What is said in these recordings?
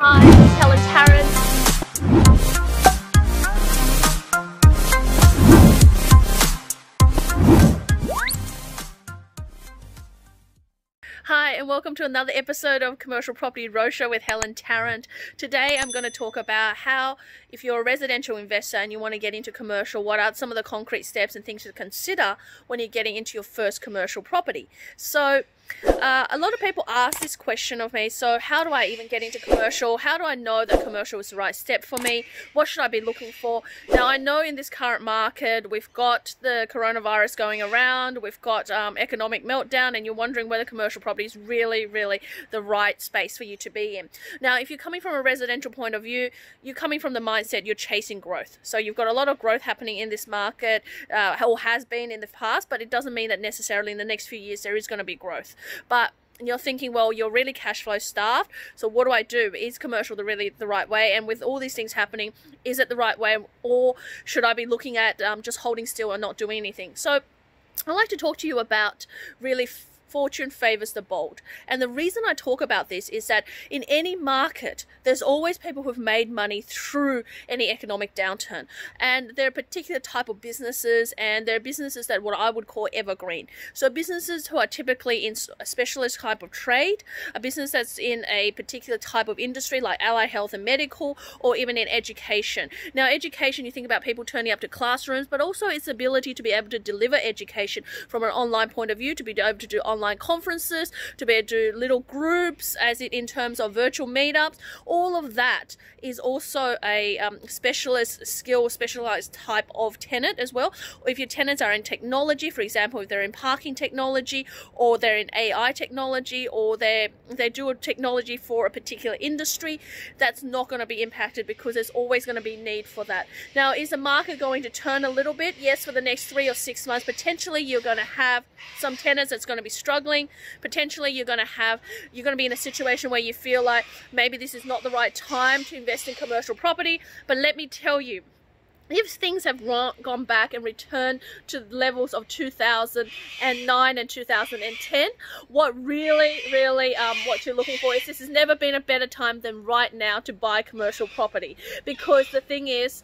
Hi, Helen Tarrant. Hi, and welcome to another episode of Commercial Property Roadshow with Helen Tarrant. Today I'm going to talk about how, if you're a residential investor and you want to get into commercial, what are some of the concrete steps and things to consider when you're getting into your first commercial property. So, uh, a lot of people ask this question of me so how do i even get into commercial? How do i know that commercial is the right step for me? What should i be looking for? Now i know in this current market we've got the coronavirus going around we've got um, economic meltdown and you're wondering whether commercial property is really really the right space for you to be in. Now if you're coming from a residential point of view you're coming from the mindset you're chasing growth. So you've got a lot of growth happening in this market uh, or has been in the past but it doesn't mean that necessarily in the next few years there is going to be growth but you're thinking, well, you're really cash flow starved. So what do I do? Is commercial the really the right way? And with all these things happening, is it the right way, or should I be looking at um, just holding still and not doing anything? So I'd like to talk to you about really fortune favors the bold. And the reason I talk about this is that in any market, there's always people who've made money through any economic downturn. And there are particular type of businesses, and there are businesses that what I would call evergreen. So businesses who are typically in a specialist type of trade, a business that's in a particular type of industry like allied health and medical, or even in education. Now, education, you think about people turning up to classrooms, but also its ability to be able to deliver education from an online point of view, to be able to do online online conferences, to be able to do little groups, as it in terms of virtual meetups. All of that is also a um, specialist skill, specialized type of tenant as well. If your tenants are in technology, for example, if they're in parking technology, or they're in AI technology, or they they do a technology for a particular industry, that's not going to be impacted because there's always going to be need for that. Now, is the market going to turn a little bit? Yes, for the next three or six months, potentially you're going to have some tenants that's going to be. Potentially you're going to have, you're going to be in a situation where you feel like maybe this is not the right time to invest in commercial property. But let me tell you, if things have gone back and returned to levels of 2009 and 2010 what really really um, what you're looking for is this has never been a better time than right now to buy commercial property. Because the thing is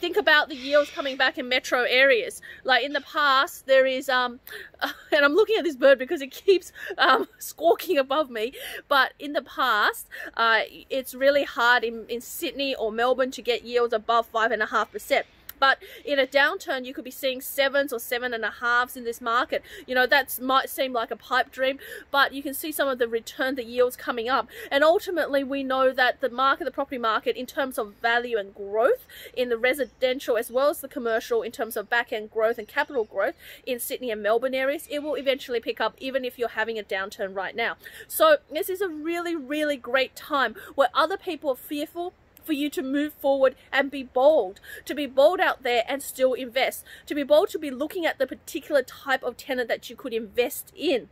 think about the yields coming back in metro areas. Like in the past there is um and I'm looking at this bird because it keeps um, squawking above me but in the past uh, it's really hard in, in Sydney or Melbourne to get yields above five and a half percent but in a downturn, you could be seeing sevens or seven and a halves in this market. You know, that might seem like a pipe dream, but you can see some of the return, the yields coming up. And ultimately, we know that the market, the property market, in terms of value and growth in the residential as well as the commercial, in terms of back end growth and capital growth in Sydney and Melbourne areas, it will eventually pick up even if you're having a downturn right now. So, this is a really, really great time where other people are fearful for you to move forward and be bold, to be bold out there and still invest, to be bold to be looking at the particular type of tenant that you could invest in.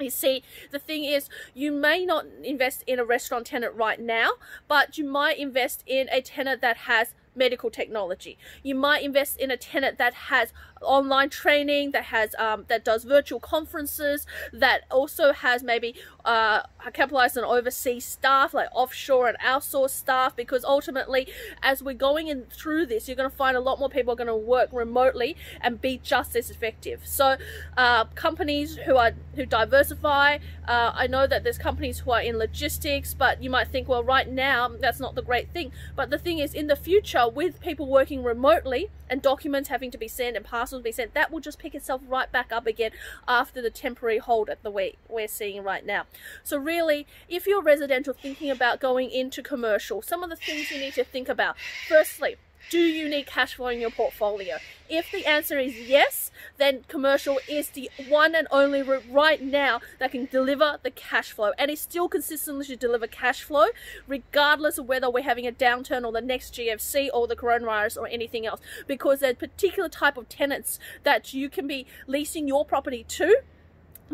You see, the thing is, you may not invest in a restaurant tenant right now, but you might invest in a tenant that has medical technology. You might invest in a tenant that has online training, that has um, that does virtual conferences, that also has maybe uh, capitalized on overseas staff, like offshore and outsourced staff, because ultimately, as we're going in through this, you're going to find a lot more people are going to work remotely and be just as effective. So, uh, companies who are who diversify, uh, I know that there's companies who are in logistics, but you might think, well, right now that's not the great thing. But the thing is, in the future, with people working remotely and documents having to be sent and parcels be sent, that will just pick itself right back up again after the temporary hold at the we're seeing right now. So really, if you're residential thinking about going into commercial, some of the things you need to think about. Firstly, do you need cash flow in your portfolio? If the answer is yes, then commercial is the one and only route right now that can deliver the cash flow and is still consistently to deliver cash flow regardless of whether we're having a downturn or the next GFC or the coronavirus or anything else because there's particular type of tenants that you can be leasing your property to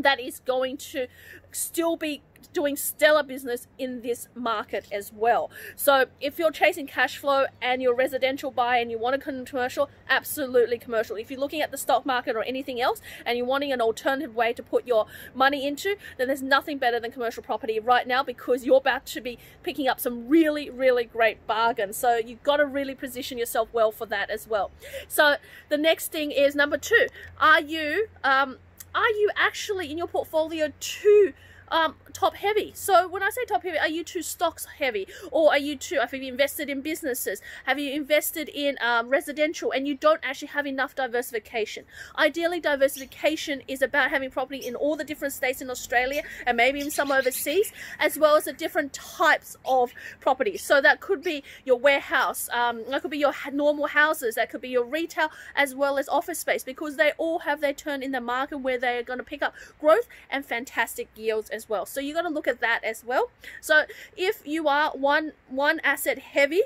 that is going to still be doing stellar business in this market as well. So if you're chasing cash flow and you're residential buyer and you want a commercial, absolutely commercial. If you're looking at the stock market or anything else and you're wanting an alternative way to put your money into, then there's nothing better than commercial property right now because you're about to be picking up some really, really great bargains. So you've got to really position yourself well for that as well. So the next thing is number two, are you um, are you actually in your portfolio too um, top heavy. So when I say top heavy, are you too stocks heavy? Or are you too, have you invested in businesses? Have you invested in um, residential and you don't actually have enough diversification? Ideally, diversification is about having property in all the different states in Australia and maybe in some overseas, as well as the different types of properties. So that could be your warehouse, um, that could be your normal houses, that could be your retail, as well as office space, because they all have their turn in the market where they are going to pick up growth and fantastic yields as well. So you got to look at that as well. So if you are one one asset heavy,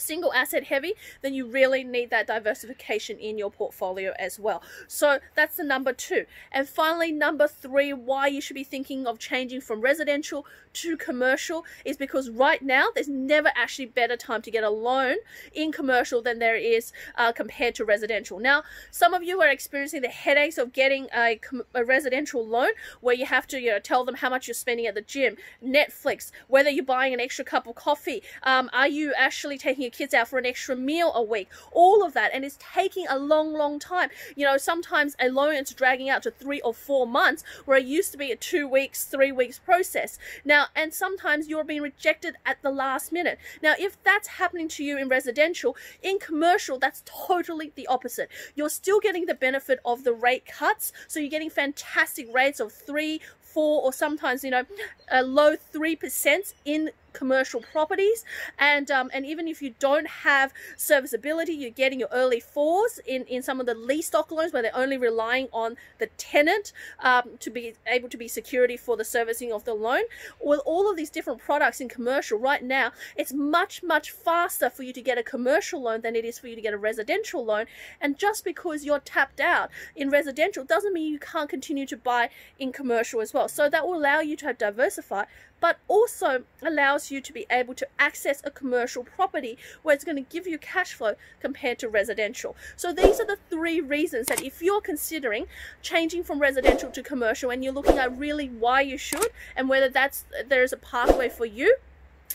single asset heavy, then you really need that diversification in your portfolio as well. So that's the number two. And finally, number three, why you should be thinking of changing from residential to commercial is because right now there's never actually better time to get a loan in commercial than there is uh, compared to residential. Now, some of you are experiencing the headaches of getting a, a residential loan where you have to you know, tell them how much you're spending at the gym, Netflix, whether you're buying an extra cup of coffee, um, are you actually taking your kids out for an extra meal a week, all of that, and it's taking a long, long time. You know, sometimes a loan is dragging out to three or four months where it used to be a two weeks, three weeks process. Now, now, and sometimes you're being rejected at the last minute. Now, if that's happening to you in residential, in commercial, that's totally the opposite. You're still getting the benefit of the rate cuts. So you're getting fantastic rates of three, four, or sometimes, you know, a low 3% in commercial properties. And um, and even if you don't have serviceability you're getting your early fours in in some of the lease doc loans where they're only relying on the tenant um, to be able to be security for the servicing of the loan. With all of these different products in commercial right now it's much much faster for you to get a commercial loan than it is for you to get a residential loan. And just because you're tapped out in residential doesn't mean you can't continue to buy in commercial as well. So that will allow you to diversify but also allows you to be able to access a commercial property where it's going to give you cash flow compared to residential. So these are the three reasons that if you're considering changing from residential to commercial and you're looking at really why you should and whether that's there's a pathway for you,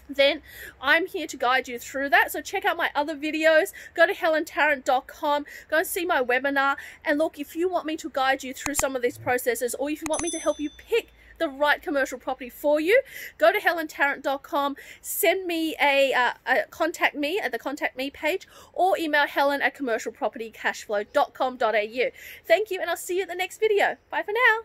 then I'm here to guide you through that. So check out my other videos, go to helentarrant.com, go and see my webinar, and look, if you want me to guide you through some of these processes, or if you want me to help you pick the right commercial property for you, go to helentarrant.com, send me a, uh, a, contact me at the contact me page, or email helen at commercialpropertycashflow.com.au. Thank you, and I'll see you at the next video. Bye for now.